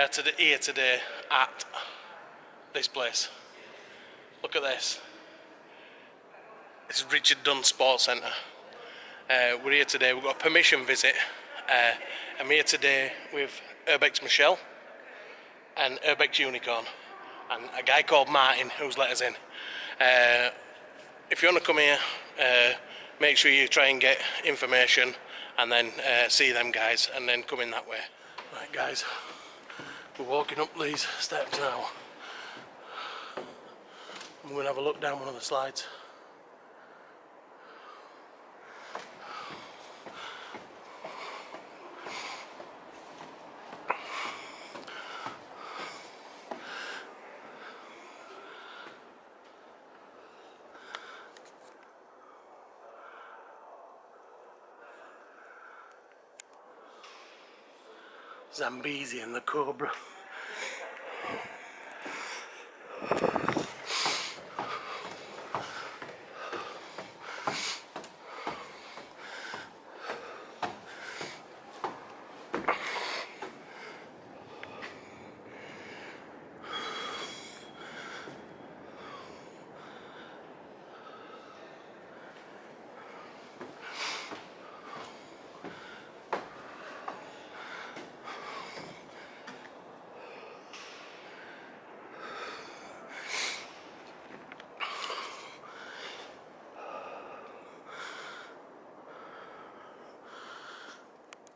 are today, here today at this place. Look at this. This is Richard Dunn Sports Centre. Uh, we're here today, we've got a permission visit. Uh, I'm here today with Urbex Michelle and Urbex Unicorn and a guy called Martin who's let us in. Uh, if you want to come here, uh, make sure you try and get information and then uh, see them guys and then come in that way. Right, guys, we're walking up these steps now. I'm going to have a look down one of the slides. Zambezi and the Cobra.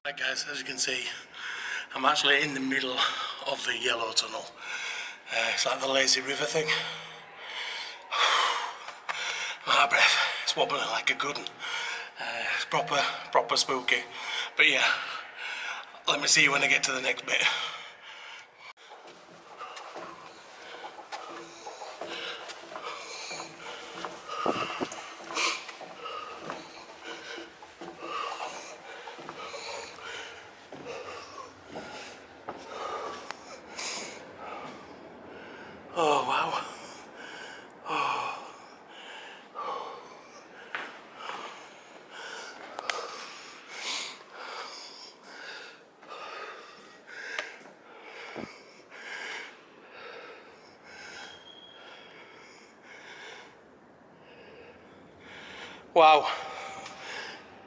Right guys, as you can see, I'm actually in the middle of the yellow tunnel. Uh, it's like the lazy river thing. My breath, it's wobbling like a good one. Uh, it's proper, proper spooky. But yeah, let me see you when I get to the next bit. Oh wow. Wow.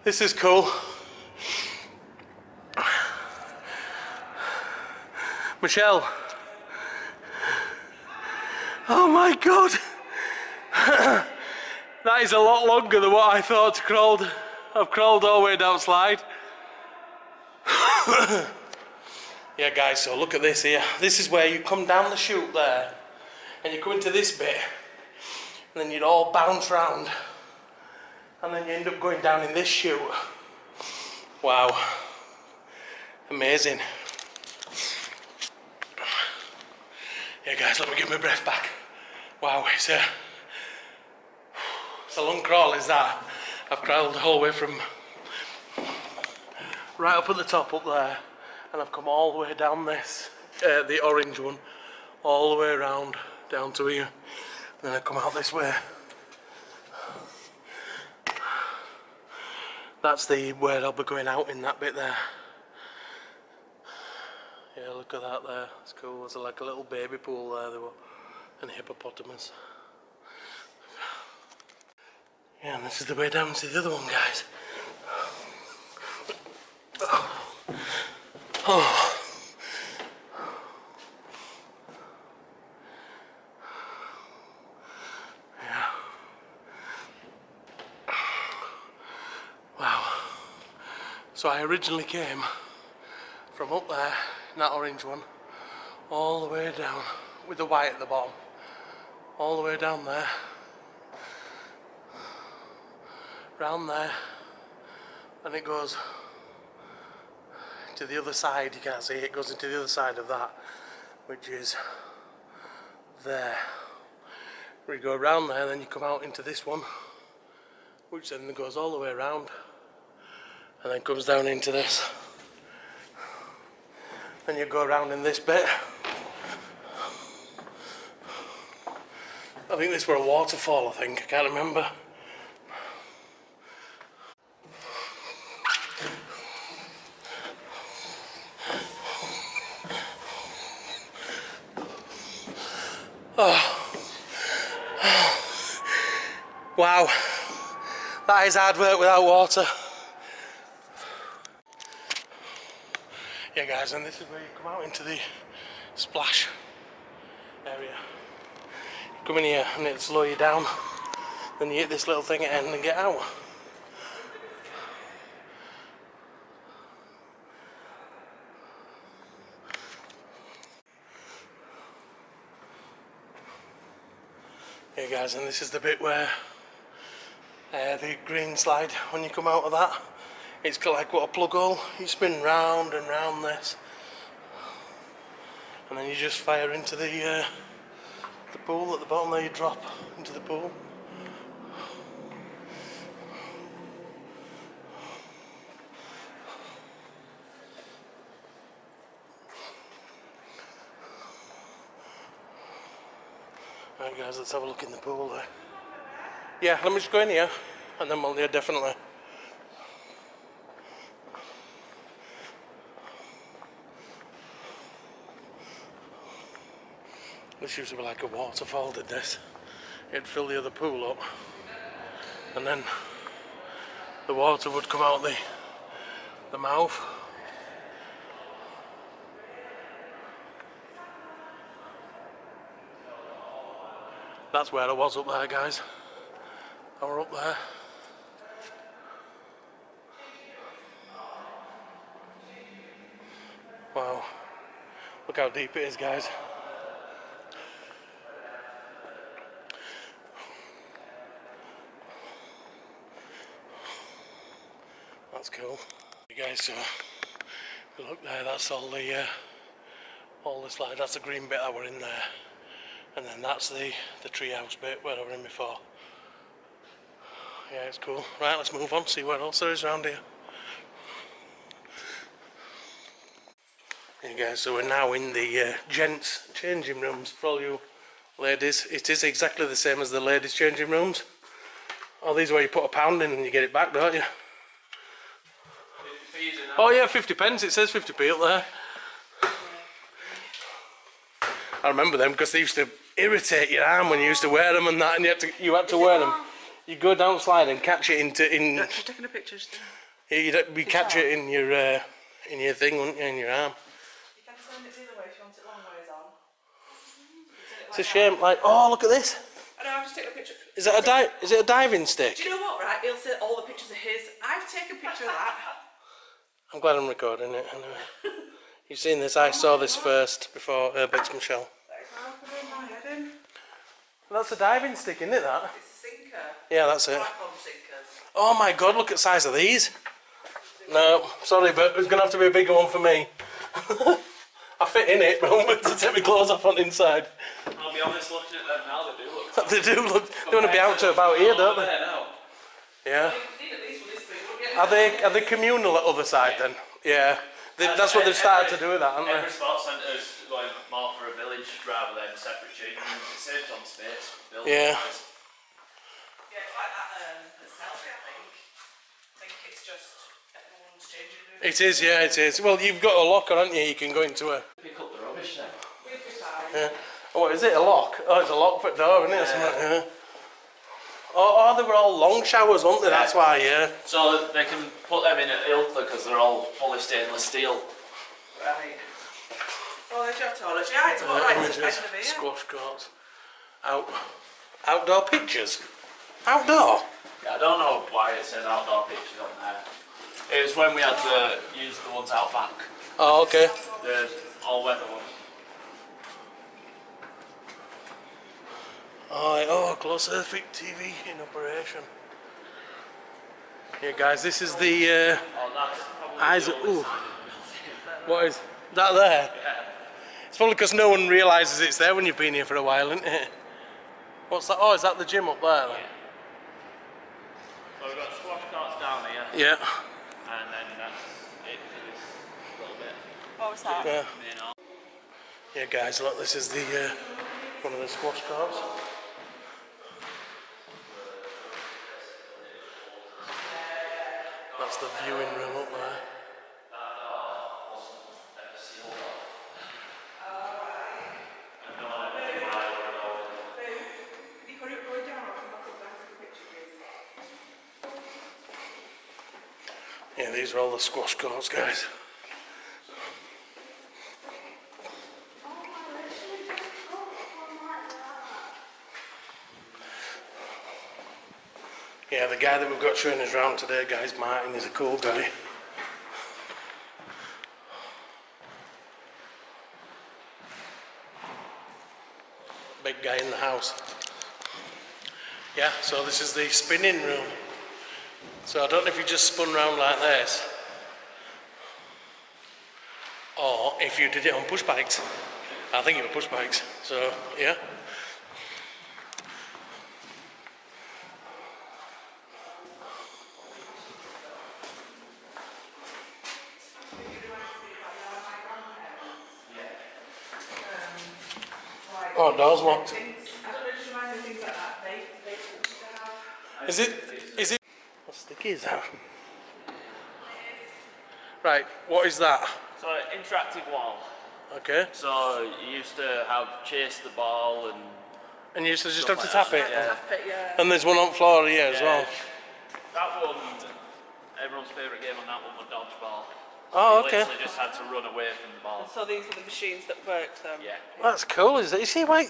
This is cool. Michelle. Oh my god! that is a lot longer than what I thought to crawl. I've crawled all the way down slide. yeah guys, so look at this here. This is where you come down the chute there and you come into this bit and then you'd all bounce round and then you end up going down in this chute. Wow. Amazing. Yeah guys, let me get my breath back. Wow, it's a, it's a long crawl, is that? I've crawled the whole way from right up at the top up there and I've come all the way down this, uh, the orange one, all the way around down to here. And Then I come out this way. That's the where I'll be going out in that bit there. Yeah, look at that there. It's cool. There's like a little baby pool there, there were, and hippopotamus. Yeah, and this is the way down to the other one, guys. Oh. oh. Yeah. Wow. So I originally came from up there, that orange one, all the way down, with the white at the bottom, all the way down there, round there, and it goes to the other side. You can't see it. It goes into the other side of that, which is there. We go around there, then you come out into this one, which then goes all the way around, and then comes down into this. Then you go around in this bit. I think this were a waterfall. I think I can't remember. Oh. Wow, that is hard work without water. Yeah, guys, and this is where you come out into the splash area. You come in here and it'll slow you down. Then you hit this little thing at end and get out. Yeah, guys, and this is the bit where uh, the green slide when you come out of that it's got like what a plug hole you spin round and round this and then you just fire into the uh, the pool at the bottom there you drop into the pool Right guys, let's have a look in the pool there. Yeah, let me just go in here and then we'll, yeah, definitely. This used to be like a waterfall, did this? It'd fill the other pool up and then the water would come out the the mouth. That's where I was up there, guys. I were up there. Wow. Look how deep it is, guys. Cool. You guys, so look there, that's all the uh, all the slide. That's the green bit that were in there. And then that's the, the treehouse bit where I were in before. Yeah, it's cool. Right, let's move on, see what else there is around here. Hey guys, so we're now in the uh, gents changing rooms for all you ladies. It is exactly the same as the ladies changing rooms. Oh, these are where you put a pound in and you get it back, don't you? Oh yeah, 50 pence, it says 50p up there. I remember them because they used to irritate your arm when you used to wear them and that and you had to, you had to wear them. You go down slide and catch it into in. She's taking a picture. Just You, you'd be catch it in your uh, in your thing, wouldn't you, in your arm. you can send it the other way if you want it long ways on. It's a shame. Like, oh look at this. I know, I'll just take a picture. Is that a di- Is it a diving stick? Do you know what, right? He'll say all the pictures are his. I've taken a picture of that. I'm glad I'm recording it. Anyway, you've seen this. I saw this first before Urbex Michelle. That is how it in my head. That's a diving stick, isn't it? That. It's a sinker. Yeah, that's it. I call them sinkers. Oh my god, look at the size of these. No, sorry, but it's going to have to be a bigger one for me. I fit in it, but I'm going to take my clothes off on the inside. I'll be honest, looking at them now, they do look. They do look, they want to be out to about here, don't they? Oh, yeah. Are they, are they communal at other side then? Yeah. They, that's what they've started to do with that, haven't Every they? sports centre is going more for a village rather than separate changing. It saves on space. building Yeah. wise. Yeah, it's like that um, at Sedbergh, I think. I think it's just everyone's changing room. It is, yeah, it is. Well, you've got a locker, haven't you? You can go into a. Pick up the rubbish then. We'd be fine. Yeah. Oh, what is it? A lock? Oh, it's a lock for door, isn't it? Something, Yeah. Oh, oh, they were all long showers, weren't they? That's why, yeah. So they can put them in at Ilkley because they're all fully stainless steel. Right. Oh, there's your toilet. Yeah, it's what right, it's Images, kind of here. squash courts, out, outdoor pictures, outdoor. Yeah, I don't know why it says outdoor pictures on there. It was when we had to use the ones out back, Oh, okay. the all weather ones. Oh, close Earthvic TV in operation. Yeah, guys, this is the Oh, that's probably uh, Isaac. the Ooh. What is that there? Yeah. It's probably because no one realises it's there when you've been here for a while, isn't it? What's that? Oh, is that the gym up there? Then? So we've got squash courts down here, Yeah. and then that's it for this little bit. What was that? Yeah. Yeah, guys, look, this is the uh, one of the squash courts. That's the viewing room up there. Yeah, these are all the squash courts, guys. Yeah, the guy that we've got showing us around today, guys, Martin, is a cool guy. Big guy in the house. Yeah, so this is the spinning room. So I don't know if you just spun round like this, or if you did it on push bikes. I think it was push bikes. So yeah. Oh, door's locked. Things, I don't know, just remind me of things like that. They, they used to have. Is it? Is it? What sticky is that? Right. What is that? So interactive wall. Okay. So you used to have chase the ball and And you used to just have to like tap it. yeah. Tap it, yeah. And there's one on floor here as well. That one, everyone's favourite game on that one was dodgeball. Oh, You okay. Literally just had to run away from the ball. So these were the machines that worked them. Yeah. That's cool. Is it? You see, why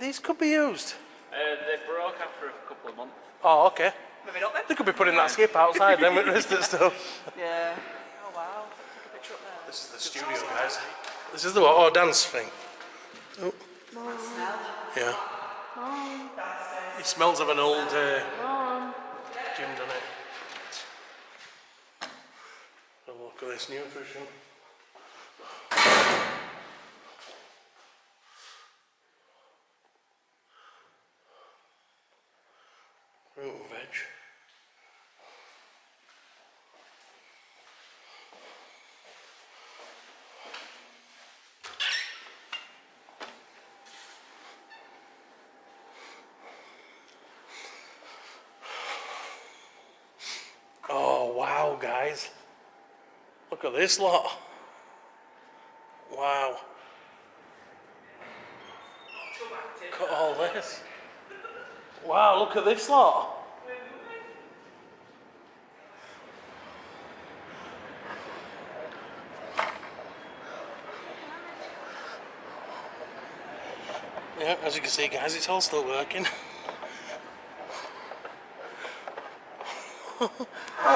these could be used. Uh, they broke after a couple of months. Oh, okay. Maybe not then. They could be putting that skip outside then with this stuff. Yeah. Oh wow. Take a picture up there. This is the studio, guys. This is the what? Oh, dance thing. Oh. Yeah. It smells of an old uh, gym, doesn't it? Have a look at this nutrition. Fruit and veg. Oh, wow, guys. Look at this lot. Wow. At all this. Wow, look at this lot. Yeah, as you can see, guys, it's all still working.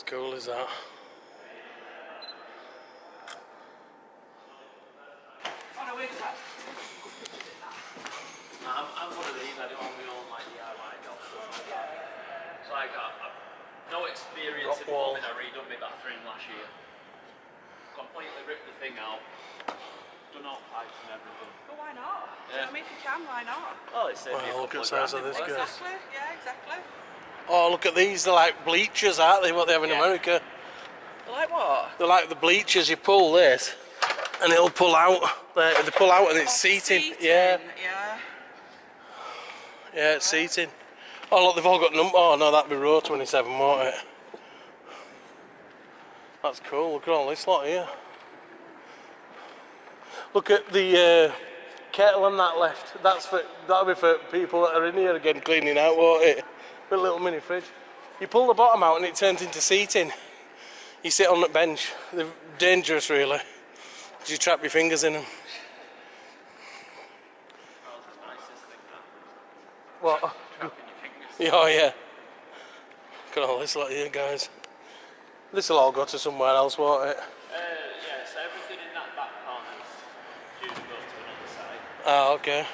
I, I've uh, uh, no experience Rock in wall. plumbing, I redone my bathroom last year. Completely ripped the thing out, done all pipes and everything. But why not? Do you Yeah. know what I mean? If you can, why not? Well, it saved a Well, look at of size of this plumbing. guy. Exactly. Yeah, exactly. Oh, look at these. They're like bleachers, aren't they? What they have in Yeah. America. They're like what? They're like the bleachers. You pull this, and it'll pull out. They, they pull out, and it's Oh, seating. Yeah, Yeah. yeah, it's seating. Oh, look, they've all got number. Oh no, that'd be row 27, won't it? That's cool. Look at all this lot here. Look at the uh, kettle on that left. That's for that'll be for people that are in here again cleaning out, won't it? A little mini fridge. You pull the bottom out and it turns into seating. You sit on the bench. They're dangerous, really. 'cause you trap your fingers in them. That was the nicest thing, that. What? Trapping your fingers. Yeah, Oh yeah. Look at all this lot here, guys. This will all go to somewhere else, won't it? Uh, yeah, so everything in that back corner is due to go to another site. Ah, okay.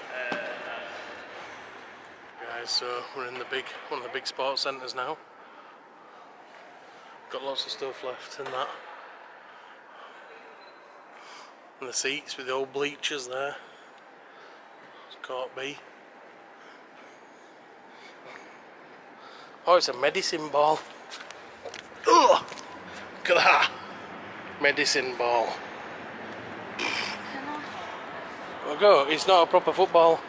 Guys, so we're in the big one of the big sports centres now. Got lots of stuff left in that. And the seats with the old bleachers there. It's Court B. Oh, it's a medicine ball. Ugh! Look at that! Medicine ball. Well, go. It's not a proper football.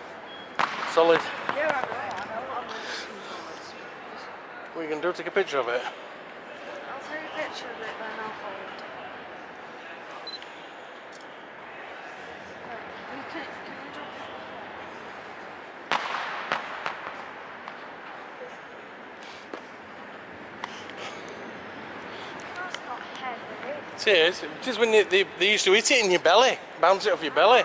Solid. Yeah, I know, I know. I'm gonna What are you going to do? Take a picture of it? I'll take a picture of it then I'll hold. Right, you can, can you drop it? That's not heavy. It is. Just when they, they, they used to eat it in your belly, bounce it off your belly.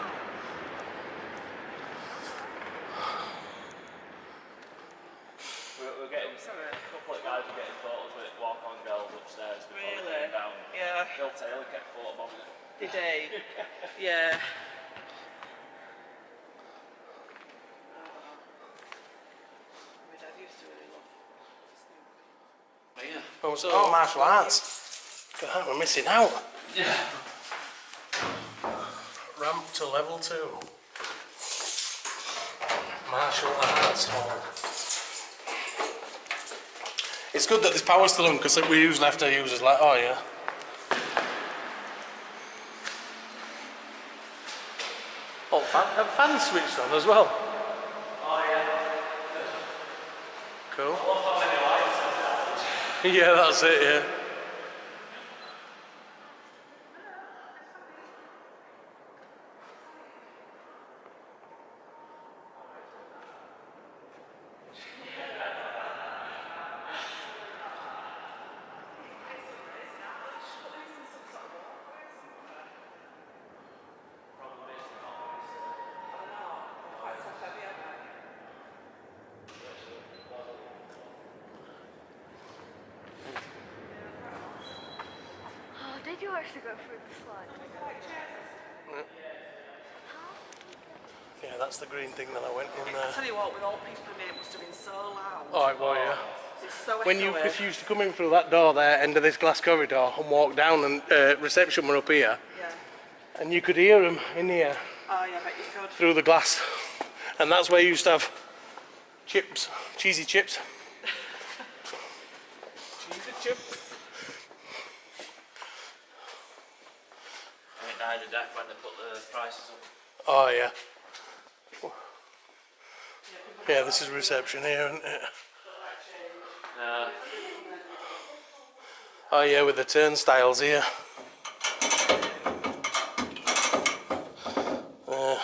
we're, we're getting, a couple of guys are getting photos with walk-on girls upstairs before Really? they came down. Yeah. Phil Taylor kept photobombing it. Did he? yeah. My dad used to really love Oh, so, oh martial arts. Look at that, we're missing out. Yeah. Ramp to level two. Martial arts hall. It's good that there's power still on because we usually have to use as like, oh yeah. Oh, fan, have fans switched on as well. Oh yeah. Cool. Yeah, that's it, yeah. Oh, did you actually go through the slide? Yeah, that's the green thing that I went in I there. tell you what, with all people in here, it must have been so loud. Oh, it was, yeah. So When you, echoey. if you used to come in through that door there, end of this glass corridor, and walk down, and uh, reception were up here, Yeah. and you could hear them in here Oh, yeah, bet you could. through the glass, and that's where you used to have chips, cheesy chips. cheesy chips. I think I had a death when they put the prices up. Oh yeah. Yeah, this is reception here, isn't it? Uh, Oh yeah, with the turnstiles here. Uh,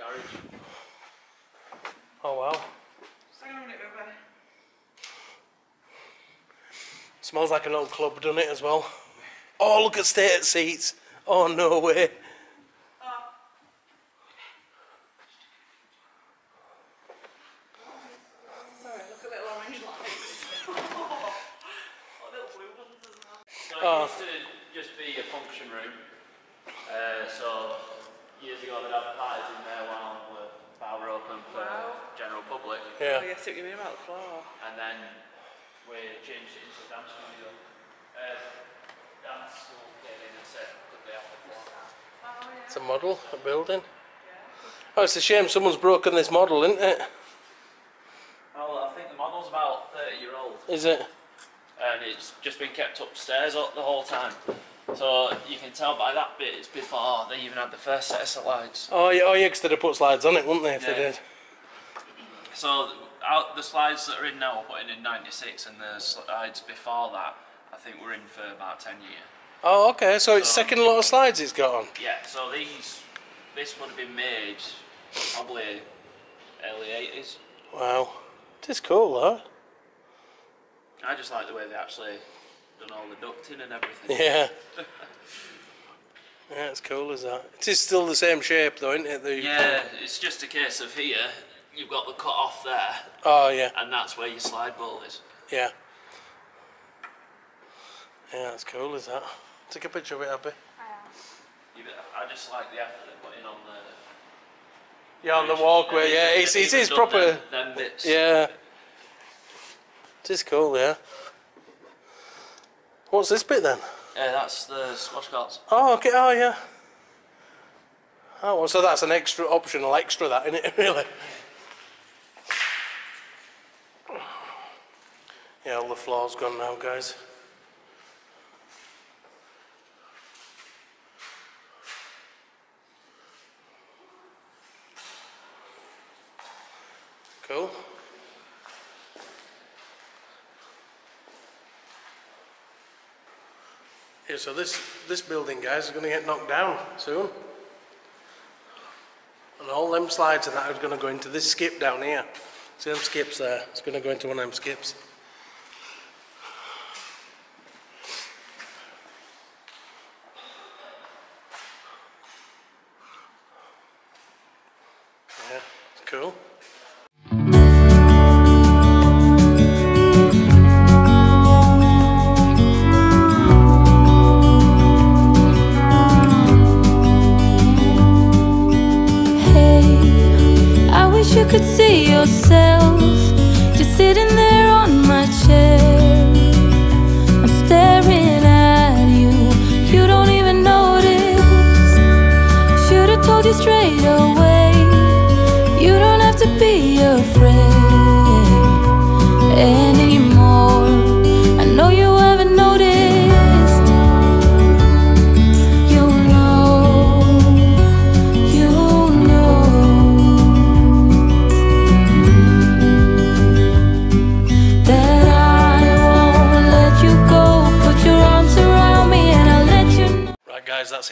garage. Oh wow. Hang on a minute, Ruby. Smells like an old club, doesn't it, as well? Oh, look at stated seats. Oh, no way. Sorry, look at little orange lights. what little blue ones as well. So it Oh. used to just be a function room. Uh, so years ago they'd have parties in there while the bar were open for Wow. general public. Oh, Yeah. yeah, see what you mean about the floor. And then we changed it into a dance studio. Uh, dance school came in and said, could they have the floor? It's a model, a building. Oh, it's a shame someone's broken this model, isn't it? Well, I think the model's about 30 year old. Is it? and it's just been kept upstairs all, the whole time. So you can tell by that bit it's before they even had the first set of slides. Oh, yeah, oh, yeah, 'cause they'd have put slides on it, wouldn't they, if they did? So out the slides that are in now were put in in '96, and the slides before that I think were in for about 10 years. Oh, okay, so it's So- second lot of slides it's got on. Yeah. So these this would have been made probably early 80s. Wow. It is cool, huh? I just like the way they actually done all the ducting and everything. Yeah. Yeah, it's cool as that. It is still the same shape, though, isn't it? The, Yeah, it's just a case of here you've got the cut off there, Oh, yeah, and that's where your slide bowl is. yeah. Yeah, it's cool as that. Take a picture of it, Abby. Bet- I just like the effort they put in on the. Yeah, on the walkway, yeah. It's, it is They've is done proper. Them, them bits. Yeah. It is cool, yeah. What's this bit then? Yeah, that's the squash courts. Oh, okay, oh, yeah. Oh, well, so that's an extra, optional extra, that, isn't it, really? Yeah, all the floor's gone now, guys. Cool. Yeah, so this, this building, guys, is going to get knocked down soon. And all them slides and that is going to go into this skip down here. See them skips there? It's going to go into one of them skips. Could see yourself just sitting there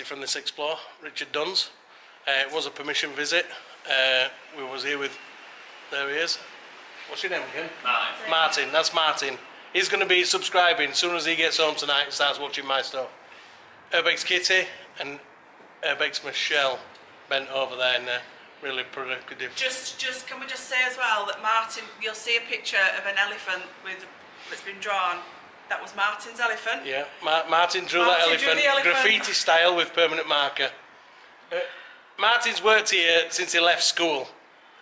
from this explore. Richard Dunns. Uh, it was a permission visit. Uh, we was here with. There he is. What's your name again? Martin. Martin. That's Martin. He's going to be subscribing as soon as he gets home tonight and starts watching my stuff. Urbex Kitty and Urbex Michelle bent over there in there. Really productive. Just, just can we just say as well that Martin, you'll see a picture of an elephant with that's been drawn. That was Martin's elephant. Yeah, Ma- Martin drew that Martin drew elephant, the elephant. graffiti style with permanent marker. Uh, Martin's worked here since he left school.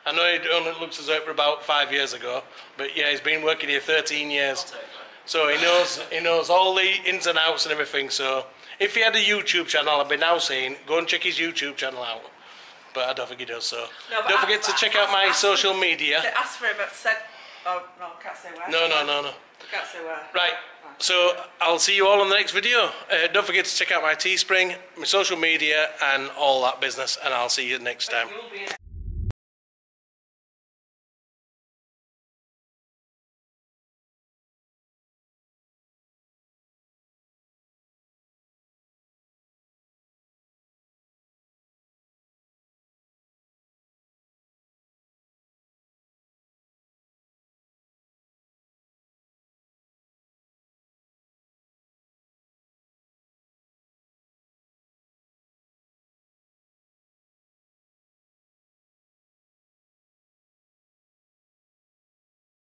I know it only looks as though it were about five years ago, but yeah, he's been working here 13 years. So he knows he knows all the ins and outs and everything. So if he had a YouTube channel, I'd be now saying go and check his YouTube channel out. But I don't think he does. So No, don't I- forget to check I- out my I- social media. They asked for him, but said, oh no, I can't say where. No, no, no, no. Right. So I'll see you all on the next video. Uh, don't forget to check out my Teespring, my social media, and all that business. And I'll see you next time. You'll be in-